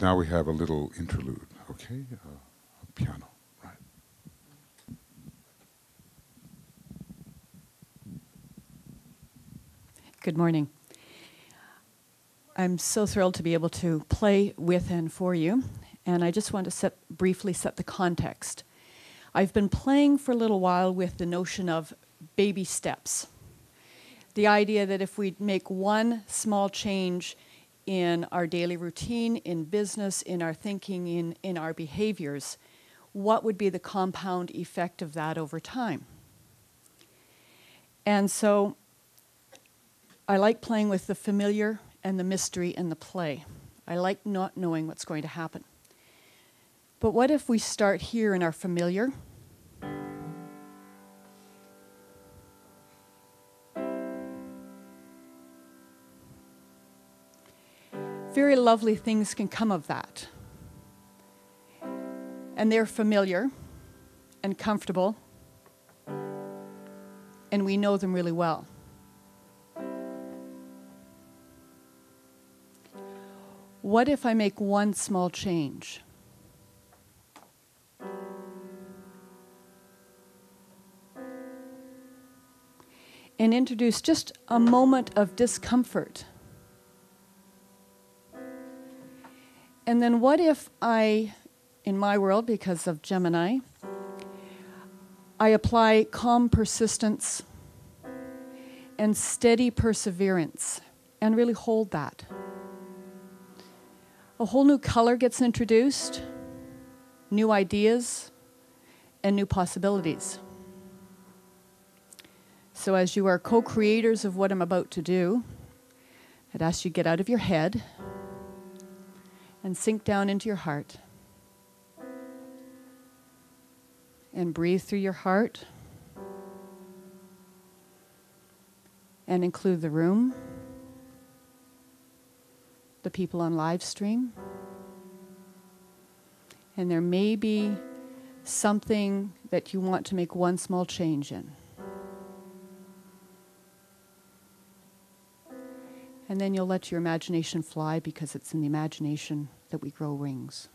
now we have a little interlude, okay? Uh, a piano, right? Good morning. I'm so thrilled to be able to play with and for you, and I just want to set, briefly set the context. I've been playing for a little while with the notion of baby steps. The idea that if we make one small change in our daily routine, in business, in our thinking, in, in our behaviors, what would be the compound effect of that over time? And so I like playing with the familiar and the mystery and the play. I like not knowing what's going to happen. But what if we start here in our familiar? Very lovely things can come of that. And they're familiar and comfortable, and we know them really well. What if I make one small change? And introduce just a moment of discomfort. And then what if I, in my world, because of Gemini, I apply calm persistence and steady perseverance and really hold that a whole new color gets introduced, new ideas, and new possibilities. So, as you are co creators of what I'm about to do, I'd ask you get out of your head and sink down into your heart. And breathe through your heart and include the room the people on live stream. And there may be something that you want to make one small change in. And then you'll let your imagination fly because it's in the imagination that we grow wings.